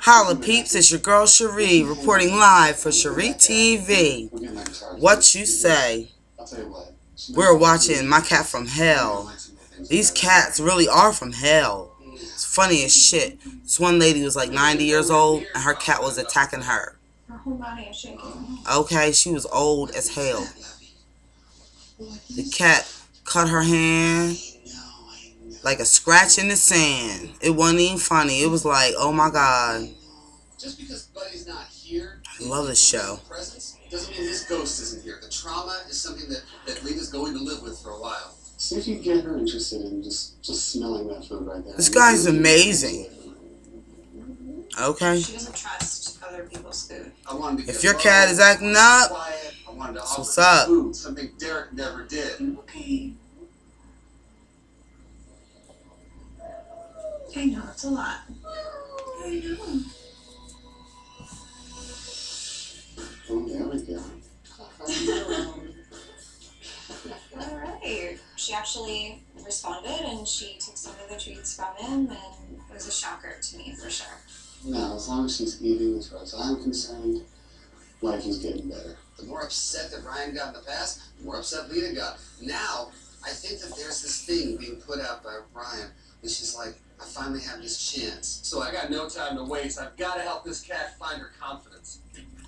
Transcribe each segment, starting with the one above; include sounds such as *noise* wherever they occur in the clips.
Holla peeps, it's your girl Schree reporting live for Schree TV. What you say? We're watching My Cat from Hell. These cats really are from hell. It's funny as shit. This one lady was like 90 years old and her cat was attacking her. Her whole body is shaking. Okay, she was old as hell. The cat cut her hand like a scratch in the sand. It wasn't even funny. It was like, oh my god. Just because Buddy's not here, I love this show. presence, doesn't mean his ghost isn't here. The trauma is something that, that Lena's going to live with for a while. See if you can get her interested in just just smelling that food right there. This guy's amazing. Okay. She doesn't trust other people's food. I wanted to If your cat is acting up, quiet. I wanted to That's offer what's up. food, something Derek never did. Okay. I know, it's a lot. I know. Oh, there we go. Alright. She actually responded and she took some of the treats from him and it was a shocker to me for sure. No, as long as she's eating, as far as I'm concerned, life is getting better. The more upset that Ryan got in the past, the more upset Lena got. Now, I think that there's this thing being put out by Ryan, and she's like, I finally have this chance. So I got no time to waste. I've got to help this cat find her confidence.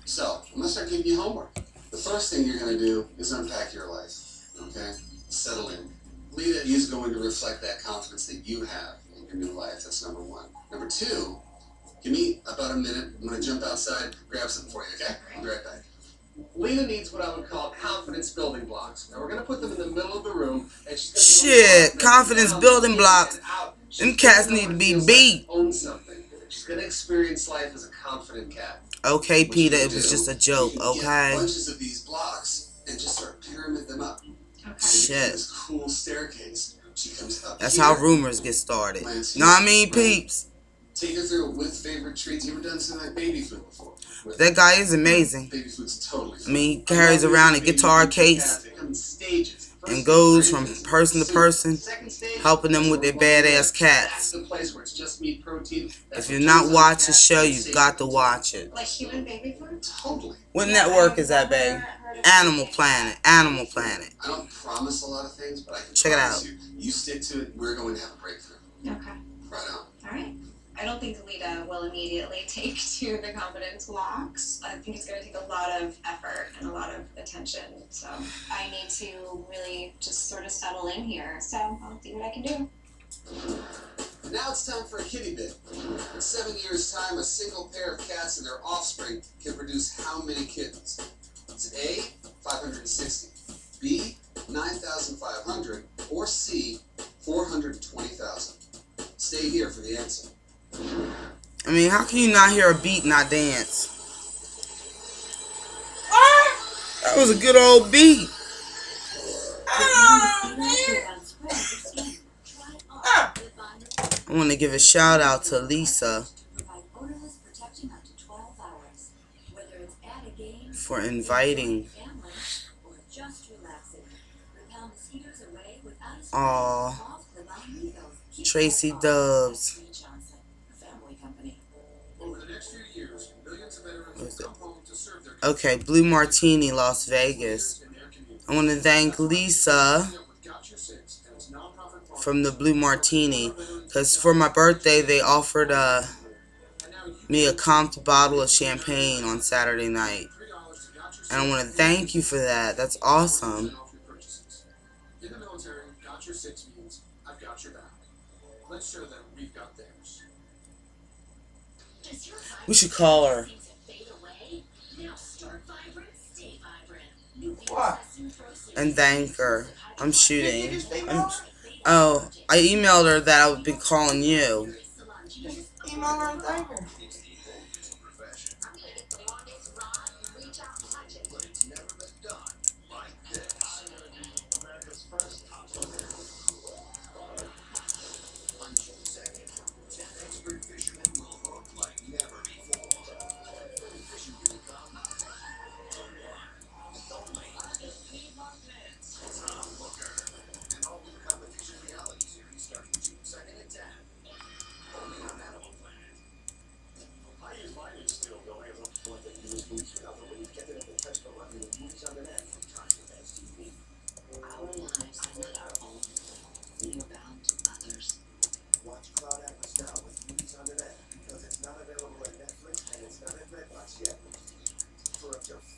So, unless I'm gonna start giving you homework. The first thing you're gonna do is unpack your life, okay? Settle in. Lena is going to reflect that confidence that you have in your new life. That's number one. Number two, give me about a minute. I'm gonna jump outside, grab something for you, okay? I'll be right back. Lena needs what I would call confidence building blocks. Now we're gonna put them in the middle of the room, and she's gonna Shit, confidence building blocks. She's Them cats need to be feels beat. Like own something. She's gonna experience life as a confident cat. Okay, What Peter, it was do just a joke, you can get okay? bunches of these blocks and just start pyramid them up. Okay. Shit. This cool staircase. She comes up That's here, how rumors get started. lands Know what I mean, peeps? Take her through with favorite treats. You ever done something like baby food before? With- That guy is amazing. Baby food's totally I mean, he carries around a guitar case cats, they come in stages. First and goes from person to person, helping them with their badass That's cats. the place where it's just meat protein. That's If you're not watching the show, you've got to watch it. Like human baby. What network is that, babe? never heard of Animal. Planet. Animal Planet. I don't promise a lot of things, but I can Check it out. you, you stick to it, we're going to have a breakthrough. Okay. Right on. I don't think Lita will immediately *laughs* take to the confidence walks. I think it's going to take a lot of effort and a lot of attention. So I need to really just sort of settle in here. So I'll see what I can do. Now it's time for a kitty bit. In seven years' time, a single pair of cats and their offspring can produce how many kittens? It's A, 560, B, 9,500, or C, 420,000. Stay here for the answer. I mean, how can you not hear a beat, not dance? That was a good old beat. I want to give a shout out to Lisa for inviting. Aw, Tracy Dubs. Okay, Blue Martini, Las Vegas. I want to thank Lisa from the Blue Martini because for my birthday they offered uh, me a comped bottle of champagne on Saturday night. And I want to thank you for that. That's awesome. In the military, got your six means I've got your back. Let's show them we've got theirs. We should call her. And thank her. I'm shooting. I'm, oh, I emailed her that I would be calling you. Email her and thank her.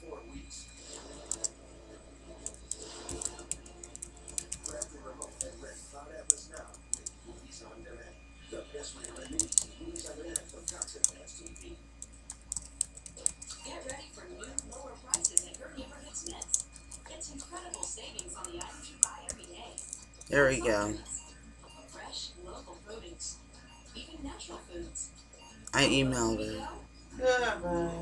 four weeks. Grab the remote and Cloud Atlas now with Movies on Demand. The best way to Movies on Demand from Cox and Fast TV. Get ready for new, lower prices at your neighborhood Smith's. It's incredible savings on the items you buy every day. There we go. Fresh, local. Even natural foods. I emailed her.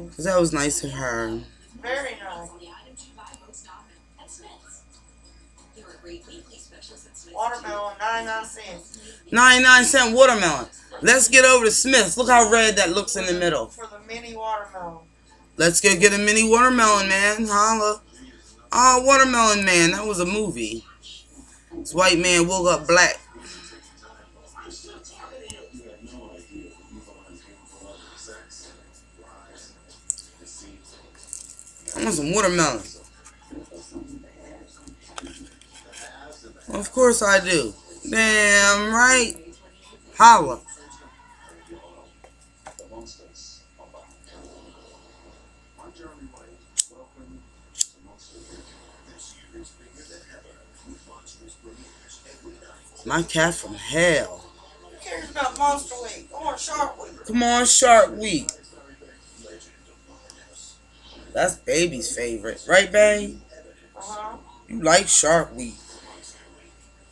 Because that was nice of her. Very nice. On the items you buy most often at Smith's. There are great weekly specials at Smith's. Watermelon, 99 cents. 99 cent watermelon. Let's get over to Smith's. Look how red that looks in the middle. For the mini watermelon. Let's go get a mini watermelon, man. Holla. Oh, Watermelon Man. That was a movie. This white man woke up black. I want some watermelon. Of course I do. Damn right. Holla. amongst us. I'm Jeremy White. Welcome to Monster Week. This year is bigger than ever with monstrous premieres every night. My cat from hell. Who cares about Monster Week or Shark Week? Come on, Shark Week. That's baby's favorite. Right, babe? Uh-huh. You like Shark Week.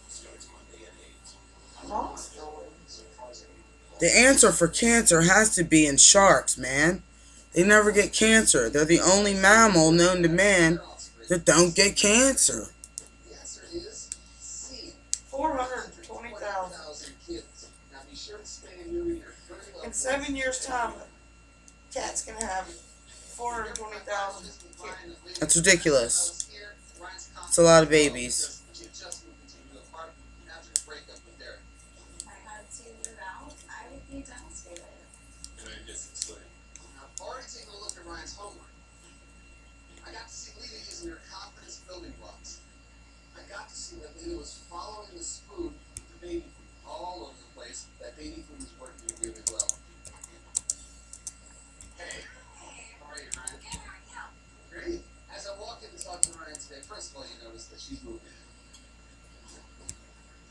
Starts Monday at 8. Monster Week. The answer for cancer has to be in sharks, man. They never get cancer. They're the only mammal known to man that don't get cancer. The answer is C. 420,000. 1,000 kids. Now be sure to spay and neuter your furry loved In seven years' time, cats can have 420,000 kids. That's ridiculous. It's a lot of babies. She just moved into a new apartment after the breakup with Derek. If I had to move out, I would be devastated. Now, I've already taken a look at Ryan's homework. I got to see Lita using her confidence building blocks. I got to see that Lita was following the spoon with the baby food all over the place. That baby food was working really well. Hey, how are you, Ryan? Great. As I walk in to talk to Ryan today, first of all, you notice that she's moving.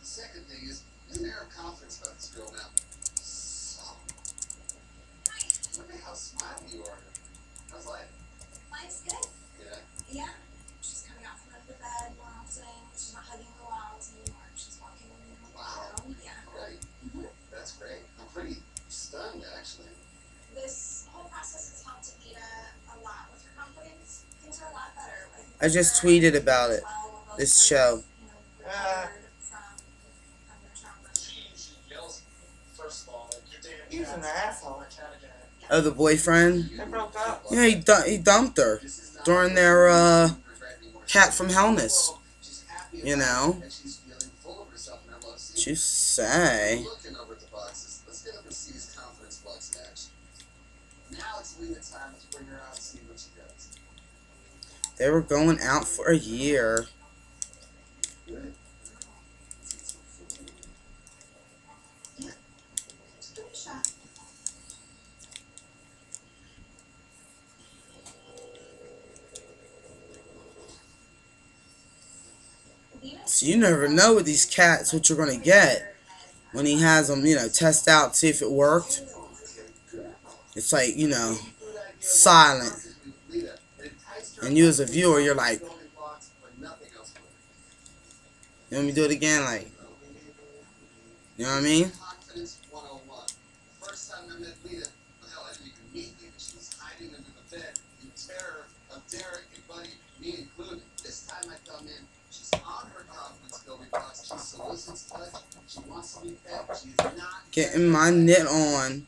The second thing is, there's an air of confidence about this girl now. So, look at how smiley you are. How's life? Life's good. Yeah. Yeah. She's coming out from under the bed more often. She's not hugging the walls anymore. She's walking in the Wow. Yeah. Great. That's great. I'm pretty stunned, actually. This whole process has helped Anita a lot with her confidence. Things are a lot better. I just tweeted about it, this show. Uh. recovered from, from the trauma. He was an. Oh, the boyfriend? They. Yeah, he, he dumped her during their uh, cat from Hellness. You know? it, and she's feeling full of herself, and I love seeing What you say? Looking over at the boxes, let's get over to see these confidence blocks in action. Now it's Lita time to bring her out and see what she does. They were going out for a year. Good. Just give it a shot. So you never know with these cats what you're going to get when he has them, you know, test out, see if it worked. It's like, you know, silent. And you as a viewer, you're like, you want me do it again? Like, you know what I mean? Confidence 101. First time I met Lita, I didn't even meet Lita. She was hiding under the bed in terror of Derek and Buddy, me included. This time I come in, Getting my knit on.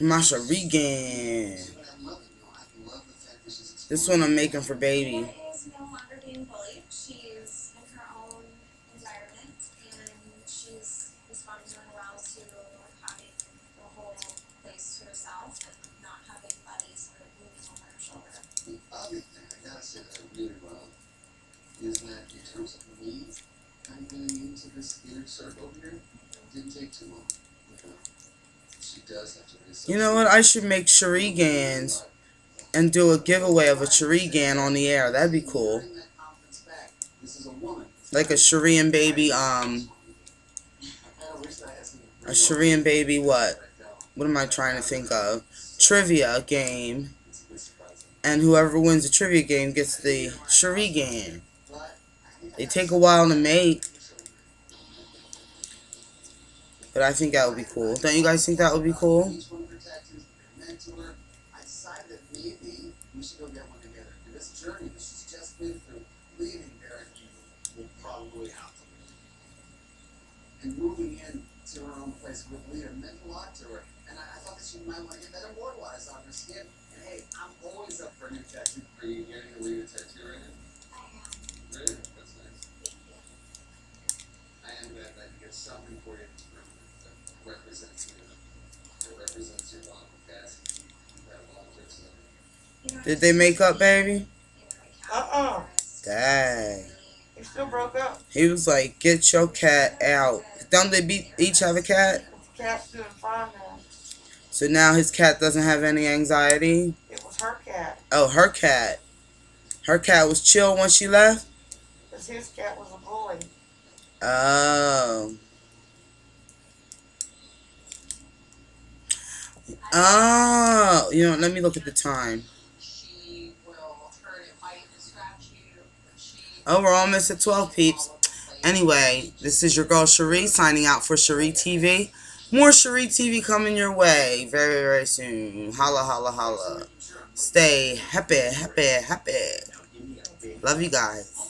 My Shuriken. This one I'm making for baby. Herself and not having buddies sort of her shoulder. The other thing I gotta say that I really love is that in terms of me of getting into this inner circle here, it didn't take too long. She does have to reassess. You know what? I should make Shurikens and do a giveaway of a Shuriken on the air. That'd be cool. Bring that confidence back. This is a woman. Like a Shurian baby, um, I wish I a Shurian baby what? What am I trying to think of? Trivia game. It's a bit surprising. And whoever wins the trivia game gets the Shuriken. They take a while to make. But I think that would be cool. Don't you guys think that would be cool? And moving in to her own place with Lita meant a lot to her. And I, I thought that she might want to get that immortalized on her skin. And hey, I'm always up for a new tattoo. Are you getting a Lita tattoo right now? Really? That's nice. I am glad that you get something for you that represents you. That represents your bond with Cassie. That bond with you. Did they make up, baby? Uh-uh. Dang. They still broke up. He was like, get your cat out. Don't they be, each have a cat? The cat's doing fine now. So now his cat doesn't have any anxiety? It was her cat. Oh, her cat. Her cat was chill when she left? Because his cat was a bully. Oh. Oh. You know, let me look at the time. Oh, we're almost at 12 peeps. Anyway, this is your girl Schree signing out for Schree TV. More Schree TV coming your way very, very soon. Holla, holla, holla. Stay happy, happy, happy. Love you guys.